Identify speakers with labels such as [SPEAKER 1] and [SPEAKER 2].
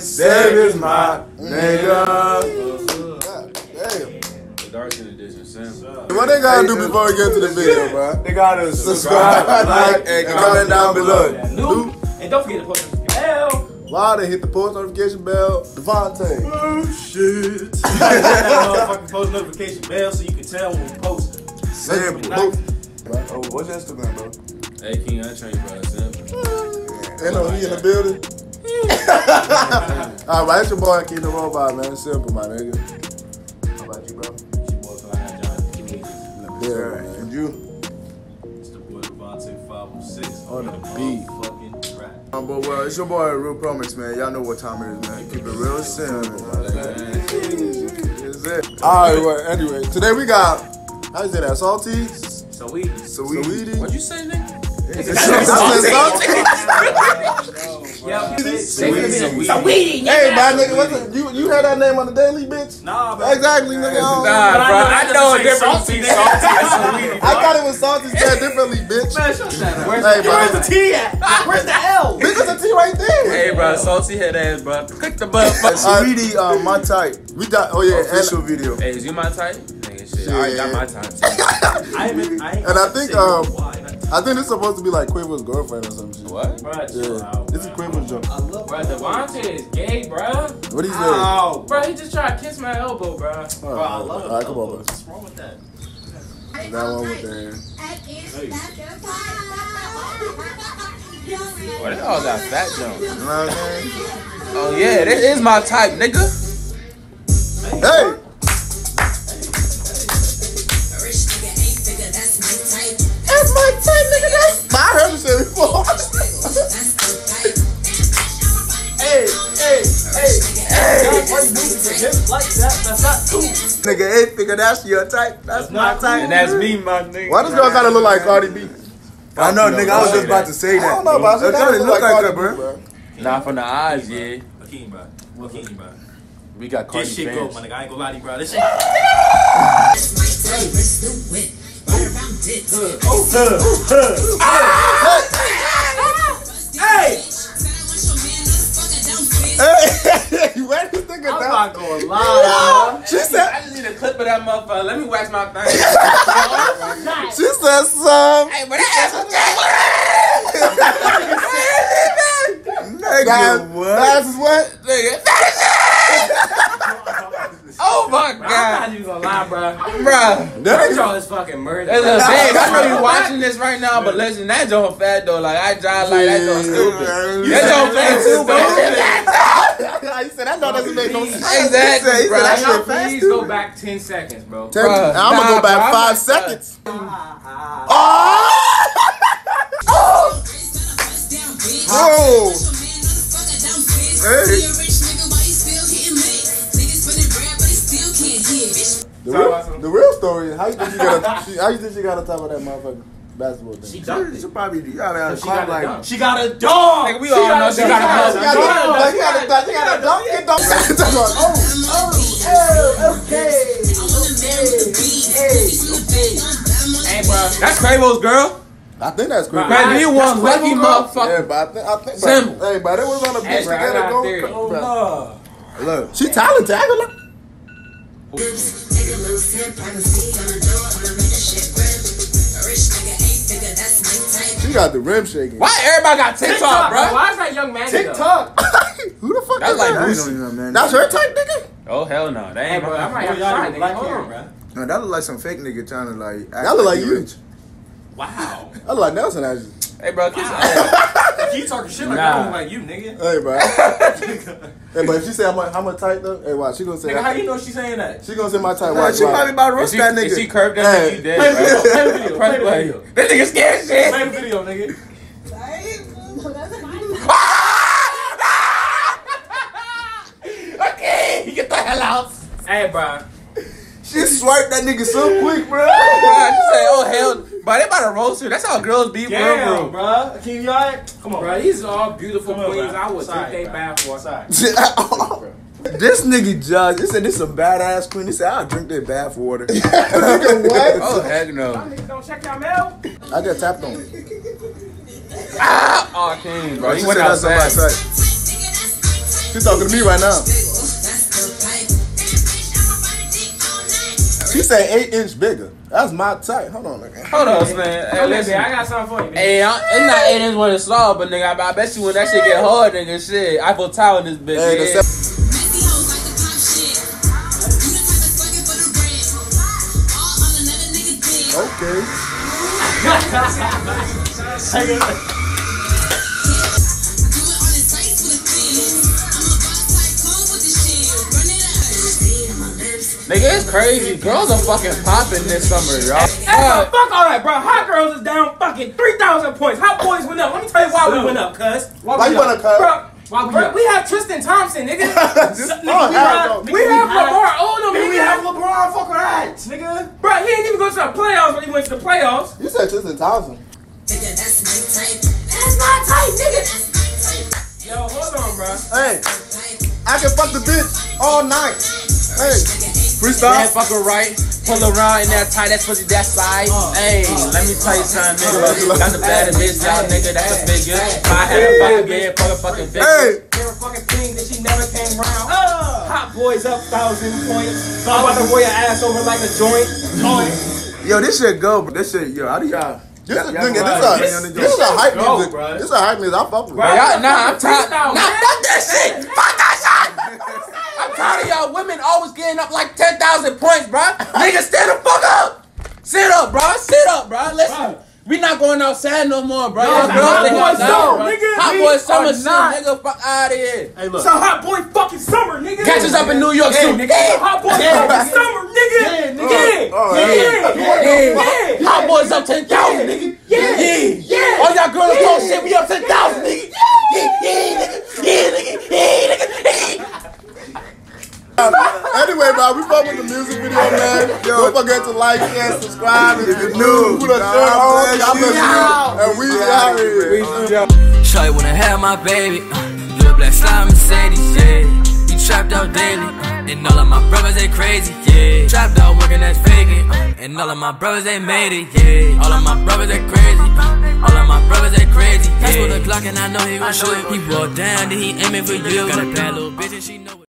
[SPEAKER 1] Said, Save my nigga.
[SPEAKER 2] Damn.
[SPEAKER 3] The edition, Sam.
[SPEAKER 2] What they gotta do before we get to the video, bro?
[SPEAKER 1] They gotta subscribe, like, and comment down below.
[SPEAKER 4] And don't forget to post the bell.
[SPEAKER 2] Why they hit the post notification bell? Davontae.
[SPEAKER 1] Oh shit.
[SPEAKER 4] motherfucking post notification bell so you can tell when we post.
[SPEAKER 1] Simple. Oh, what's your Instagram, bro?
[SPEAKER 3] Hey, King, I trained by Sam.
[SPEAKER 2] Ain't no he in the building. All right, it's your boy Keith the Robot, man. Simple, my nigga.
[SPEAKER 1] How about you, bro?
[SPEAKER 4] It's your boy Clyde John.
[SPEAKER 1] Yeah,
[SPEAKER 2] man.
[SPEAKER 1] and you?
[SPEAKER 4] It's the boy Davontae 506.
[SPEAKER 2] On the beat.
[SPEAKER 4] Fucking track.
[SPEAKER 1] Um, but well, it's your boy Real Promise, man. Y'all know what time it is, man. Keep it real simple. You know what I'm saying? That's it.
[SPEAKER 2] All right, well, anyway, today we got, how you say that, salty?
[SPEAKER 4] So we.
[SPEAKER 1] Sweetie.
[SPEAKER 2] Sweetie?
[SPEAKER 3] What'd you say, nigga?
[SPEAKER 2] I said salty?
[SPEAKER 4] Yeah,
[SPEAKER 1] Sweetie.
[SPEAKER 4] So we.
[SPEAKER 2] Hey, my nigga, what's the, you, you had that name on the daily, bitch?
[SPEAKER 4] Nah, bro.
[SPEAKER 2] Exactly, nigga. I don't-
[SPEAKER 3] Nah, bro, I know a
[SPEAKER 4] doesn't salty,
[SPEAKER 3] salty sweetie.
[SPEAKER 2] I thought it was salty said differently, bitch.
[SPEAKER 4] Man, shut that. Where's,
[SPEAKER 2] Hey,
[SPEAKER 4] the, where's the T at? Where's the L?
[SPEAKER 2] Bitch, there's a T right there.
[SPEAKER 3] Hey, bro, salty head ass, bro. Click the button. fuck.
[SPEAKER 1] Saweetie, uh, my type.
[SPEAKER 2] We got, oh yeah,
[SPEAKER 1] Official
[SPEAKER 2] and,
[SPEAKER 1] video.
[SPEAKER 3] Hey, is you my type? Nigga, shit. I already got my type. too.
[SPEAKER 4] I I
[SPEAKER 2] And I think, um,
[SPEAKER 4] why.
[SPEAKER 2] I think it's supposed to be like Quavo's girlfriend or something. shit.
[SPEAKER 3] What?
[SPEAKER 4] Bruh,
[SPEAKER 2] Yeah,
[SPEAKER 4] out,
[SPEAKER 2] this is
[SPEAKER 4] bruh.
[SPEAKER 2] Quavo's joke.
[SPEAKER 4] I love
[SPEAKER 5] Bro, Davontae is gay, bro.
[SPEAKER 2] What he say?
[SPEAKER 4] Ow.
[SPEAKER 5] Bro, he just tried to kiss my elbow, bro.
[SPEAKER 2] Oh,
[SPEAKER 4] Bro, I love
[SPEAKER 2] all right, come on, bro.
[SPEAKER 4] What's wrong with that?
[SPEAKER 2] That one with the
[SPEAKER 3] What they all got fat jump?
[SPEAKER 1] You know what I'm saying?
[SPEAKER 3] Oh yeah, this is my type, nigga.
[SPEAKER 2] Hey! That's I heard this shit before.
[SPEAKER 4] Hey, hey, hey, hey. Why you moving like that? That's not cool.
[SPEAKER 1] Nigga, hey, figure that's your type. That's my
[SPEAKER 4] not
[SPEAKER 1] type.
[SPEAKER 3] And that's me, my nigga.
[SPEAKER 2] Why this girl kind of look like Cardi B?
[SPEAKER 1] I know, nigga. I was just about to say
[SPEAKER 2] I
[SPEAKER 1] that.
[SPEAKER 2] don't know, but I said
[SPEAKER 1] That
[SPEAKER 2] that
[SPEAKER 1] kinda
[SPEAKER 2] look
[SPEAKER 1] look
[SPEAKER 2] like
[SPEAKER 1] like
[SPEAKER 2] Cardi B,
[SPEAKER 1] bro.
[SPEAKER 2] bro.
[SPEAKER 3] Nah, from the eyes, yeah.
[SPEAKER 4] Hakeem, bro. Hakeem, bro.
[SPEAKER 3] We got Cardi
[SPEAKER 4] This shit
[SPEAKER 3] fans.
[SPEAKER 4] go, my nigga. I ain't gonna lie to you, bro. This shit. Hey!
[SPEAKER 2] Hey, where this nigga
[SPEAKER 4] I'm not gonna
[SPEAKER 2] She said,
[SPEAKER 3] I just need a clip of that motherfucker. Let me wax my thing.
[SPEAKER 2] she said some.
[SPEAKER 3] hey, but that
[SPEAKER 1] Nigga,
[SPEAKER 2] That,
[SPEAKER 1] what?
[SPEAKER 2] that is what?
[SPEAKER 3] Oh my
[SPEAKER 5] I'm
[SPEAKER 3] god,
[SPEAKER 5] not even gonna lie, bro.
[SPEAKER 3] bruh.
[SPEAKER 5] That y'all is fucking murder.
[SPEAKER 3] Hey, look, babe, I know you watching this right now, but listen, that joint fat though. Like I drive like that joint stupid. That joint fat too, bro.
[SPEAKER 2] he said that doesn't make no sense.
[SPEAKER 3] Exactly,
[SPEAKER 1] He said
[SPEAKER 3] bro.
[SPEAKER 1] that
[SPEAKER 5] Y'all please
[SPEAKER 1] too.
[SPEAKER 5] go back 10 seconds, bro.
[SPEAKER 2] Ten-
[SPEAKER 3] Bruh,
[SPEAKER 2] I'm gonna go back
[SPEAKER 3] bro, I'm
[SPEAKER 2] five
[SPEAKER 3] not-
[SPEAKER 2] seconds.
[SPEAKER 1] Oh! Hey.
[SPEAKER 2] Real, the real story is how you think she got a, she, how you think she got on top of that motherfucking basketball thing?
[SPEAKER 5] She
[SPEAKER 1] She
[SPEAKER 5] dunked
[SPEAKER 1] should
[SPEAKER 5] it.
[SPEAKER 1] probably, you gotta have
[SPEAKER 5] She got
[SPEAKER 1] like,
[SPEAKER 5] a.
[SPEAKER 4] She got a dog.
[SPEAKER 3] Nigga, we all know she
[SPEAKER 5] she
[SPEAKER 3] got
[SPEAKER 5] got
[SPEAKER 3] a
[SPEAKER 2] She got a- dog. she got a dunk, she got a dunk, get dunk.
[SPEAKER 5] Hey, bro.
[SPEAKER 3] That's Quavo's girl.
[SPEAKER 2] I think that's great.
[SPEAKER 3] Man, you
[SPEAKER 5] That's
[SPEAKER 3] one lucky
[SPEAKER 2] Yeah,
[SPEAKER 3] motherfucker.
[SPEAKER 2] but I think, I think, but, hey, but it was on the
[SPEAKER 5] Hey,
[SPEAKER 2] bitch
[SPEAKER 5] bro, I
[SPEAKER 2] together.
[SPEAKER 5] got a
[SPEAKER 2] Go,
[SPEAKER 5] theory.
[SPEAKER 2] go, bro.
[SPEAKER 4] Oh,
[SPEAKER 1] look.
[SPEAKER 2] She talented. I ain't gonna lie. She got the rim shaking.
[SPEAKER 3] Why everybody got TikTok,
[SPEAKER 5] TikTok, bro.
[SPEAKER 3] bro?
[SPEAKER 5] Why is that young man
[SPEAKER 4] TikTok.
[SPEAKER 2] Who the fuck
[SPEAKER 3] That's
[SPEAKER 2] is
[SPEAKER 3] like
[SPEAKER 2] that?
[SPEAKER 1] I
[SPEAKER 3] Bruce.
[SPEAKER 1] know, man.
[SPEAKER 2] That's her type, nigga.
[SPEAKER 3] Oh hell no, that
[SPEAKER 5] Hey,
[SPEAKER 3] ain't
[SPEAKER 5] bro, I
[SPEAKER 3] my.
[SPEAKER 5] might
[SPEAKER 4] Boy,
[SPEAKER 5] have shot, nigga. Hold on.
[SPEAKER 4] bro.
[SPEAKER 1] No, that look like some fake nigga trying to like. act
[SPEAKER 2] That look like
[SPEAKER 1] he
[SPEAKER 2] you.
[SPEAKER 1] rich.
[SPEAKER 4] Wow.
[SPEAKER 2] I look like Nelson actually.
[SPEAKER 3] Hey, bro, kiss ass.
[SPEAKER 4] Keep talking shit like
[SPEAKER 3] Nah.
[SPEAKER 4] that. Like you, nigga.
[SPEAKER 2] Hey, bro. hey, but if she say I'm a, I'm a type though, hey, watch. She gonna say
[SPEAKER 4] Nigga, how you know she's saying that?
[SPEAKER 2] She gonna say my type.
[SPEAKER 1] Nah,
[SPEAKER 2] Watch,
[SPEAKER 1] she
[SPEAKER 2] watch.
[SPEAKER 1] probably about to
[SPEAKER 3] If
[SPEAKER 1] roast
[SPEAKER 3] she,
[SPEAKER 1] that
[SPEAKER 3] if she curved that
[SPEAKER 2] Hey.
[SPEAKER 3] nigga, you
[SPEAKER 4] Play
[SPEAKER 3] dead,
[SPEAKER 4] the video. Play the video. Play the video.
[SPEAKER 3] This nigga scared shit.
[SPEAKER 4] Play the video, nigga.
[SPEAKER 3] Okay, get the hell out.
[SPEAKER 5] Hey, bro.
[SPEAKER 1] She swiped that nigga so quick, bro.
[SPEAKER 3] Bro, she say, oh hell, but they about to roast her. That's how girls be, bro,
[SPEAKER 4] Damn,
[SPEAKER 3] bro.
[SPEAKER 4] bro. Keep you alright? Come on,
[SPEAKER 5] Bro, these are all beautiful
[SPEAKER 4] on,
[SPEAKER 5] queens.
[SPEAKER 4] bro.
[SPEAKER 5] I would
[SPEAKER 4] Sorry,
[SPEAKER 5] take they
[SPEAKER 4] bro.
[SPEAKER 5] bath for.
[SPEAKER 4] Sorry.
[SPEAKER 1] this nigga judge. He said this a badass queen. He said I'll drink their bath water.
[SPEAKER 2] What?
[SPEAKER 3] Oh heck no.
[SPEAKER 5] Y'all niggas don't check your mail.
[SPEAKER 2] I got tapped on.
[SPEAKER 3] Ah, oh king, bro.
[SPEAKER 1] She
[SPEAKER 3] You went
[SPEAKER 1] said that's on my
[SPEAKER 3] outside.
[SPEAKER 1] side.
[SPEAKER 2] She talking to me right now. She said eight inch bigger. That's my type. Hold on, nigga.
[SPEAKER 3] Hold on, man. Hey,
[SPEAKER 5] Come
[SPEAKER 3] listen.
[SPEAKER 5] babe. I got something for you. babe.
[SPEAKER 3] Hey, I, it's not eight inch when it's soft, but nigga, I, I bet you when that shit get hard, nigga, shit, Eiffel Tower in this bitch.
[SPEAKER 2] Hey, the
[SPEAKER 3] yeah.
[SPEAKER 2] okay.
[SPEAKER 3] Nigga, it's crazy. Girls are fucking popping this summer, y'all.
[SPEAKER 5] Hey, bro, fuck all that, bro. Hot girls is down fucking 3,000 points. Hot boys went up. Let me tell you why we went up, cuz.
[SPEAKER 2] Why you wanna cut?
[SPEAKER 5] Bro,
[SPEAKER 4] Why we
[SPEAKER 5] bro,
[SPEAKER 4] up?
[SPEAKER 5] we have Tristan Thompson, nigga.
[SPEAKER 2] Just
[SPEAKER 5] Nigga,
[SPEAKER 2] oh,
[SPEAKER 5] we have,
[SPEAKER 2] no.
[SPEAKER 5] we have Lamar Odom,
[SPEAKER 4] Nigga, we have LeBron fucking right, nigga.
[SPEAKER 5] Bro, he didn't even go to the playoffs when he went to the playoffs.
[SPEAKER 2] You said Tristan Thompson.
[SPEAKER 5] That's my type, nigga. Yo, hold on, bro.
[SPEAKER 2] Hey, I can fuck the bitch all night. Hey,
[SPEAKER 3] That
[SPEAKER 2] freestyle.
[SPEAKER 3] fucker right. Pull around in that tight that's pussy that side. Hey, let me tell you something, nigga. Got the baddest bitch, y'all nigga. That's a figure. If I had a fucking game, fuck a fucking bitch.
[SPEAKER 2] Hey,
[SPEAKER 5] Never fucking thing that she never came round. Oh. Hot boys up thousand points. Oh. I'm about to wear your ass over like a joint. Joint.
[SPEAKER 1] Yo, this shit go, bro. This shit, yo, how do y'all?
[SPEAKER 2] this is
[SPEAKER 1] y'all-
[SPEAKER 2] nigga,
[SPEAKER 1] y'all
[SPEAKER 2] this
[SPEAKER 1] ride
[SPEAKER 2] a this is a hype
[SPEAKER 4] Go,
[SPEAKER 2] music.
[SPEAKER 4] bruh.
[SPEAKER 2] This is a hype music. I fuck with.
[SPEAKER 5] Bruh.
[SPEAKER 2] it.
[SPEAKER 3] Y'all, nah, I'm tired.
[SPEAKER 5] Freestyle,
[SPEAKER 3] Nah, fuck that shit. Fuck that shit. I'm tired of y'all women always getting up like 10,000 points, bro. Nigga, stand the fuck up. Sit up, bro. Sit up, bro. Listen. We not going outside no more, bro. Y'all
[SPEAKER 5] hot boy
[SPEAKER 3] outside,
[SPEAKER 5] summer,
[SPEAKER 3] bro.
[SPEAKER 5] nigga.
[SPEAKER 3] Hot boy summer shit, nigga. Fuck out of here.
[SPEAKER 2] Hey, look.
[SPEAKER 5] It's a hot boy fucking summer, nigga.
[SPEAKER 3] Catch us up in New York soon,
[SPEAKER 5] It's a
[SPEAKER 3] nigga.
[SPEAKER 5] hot boy fucking summer, nigga.
[SPEAKER 4] Yeah, nigga.
[SPEAKER 5] Yeah,
[SPEAKER 2] Oh,
[SPEAKER 5] yeah,
[SPEAKER 2] yeah.
[SPEAKER 5] yeah, yeah.
[SPEAKER 3] Hot boys up 10,000, nigga.
[SPEAKER 5] Yeah.
[SPEAKER 3] Yeah.
[SPEAKER 5] Yeah.
[SPEAKER 3] All y'all girls
[SPEAKER 5] Yeah.
[SPEAKER 3] talk shit, we up 10,000, nigga. Yeah, yeah, nigga. Yeah, nigga. Yeah, nigga.
[SPEAKER 2] Anyway, bro, we fuck with the music video, man. Don't forget to like, share, subscribe, and
[SPEAKER 1] If you're new,
[SPEAKER 2] put a shirt on.
[SPEAKER 1] bless
[SPEAKER 2] God bless
[SPEAKER 1] you.
[SPEAKER 2] you. And we out here.
[SPEAKER 6] Shawty wanna have my baby. Uh, little black slime Mercedes, yeah. You trapped out daily. And all of my brothers, they crazy, yeah. Trapped out working, that's faking. Uh, and all of my brothers, they made it, yeah. All of my brothers, they crazy. Uh, all of my brothers, they crazy, yeah. That's for the Glock and I know he gon' shoot. He walked down, then he aiming for you. Got a bad little bitch and she know it.